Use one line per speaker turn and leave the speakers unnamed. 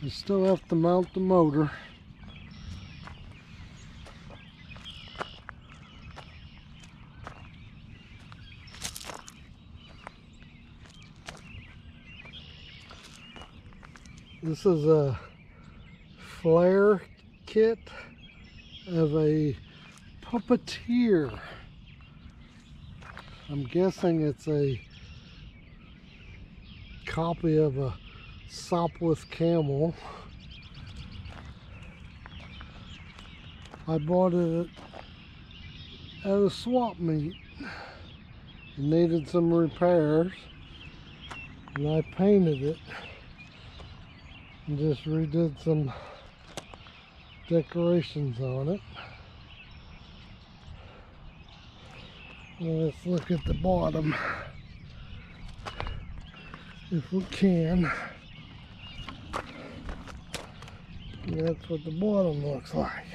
You still have to mount the motor. This is a Flair kit of a puppeteer. I'm guessing it's a copy of a Sopwith Camel. I bought it at a swap meet. It needed some repairs and I painted it and just redid some decorations on it. Let's look at the bottom if we can. And that's what the bottom looks like.